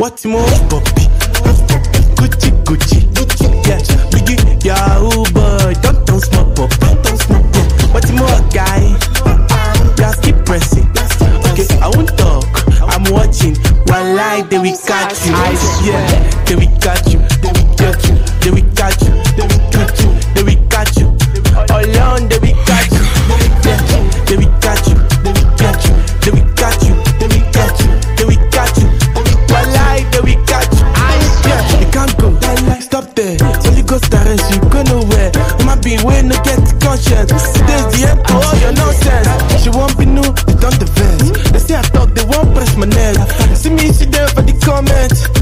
What more, puppy? Gucci, Gucci, Gucci, yeah. Biggie, Yahoo boy, don't don't smoke pop, don't smoke pop. What more, guy? Just keep pressing. Okay, I won't talk. I'm watching. One lie, then we catch you. Yeah, then we catch you. Then we catch you. Then we catch you. conscience. Today's the end for all your nonsense. She won't be new, they don't the vest. They say I talk, they won't press my neck. See me, see them for the comments.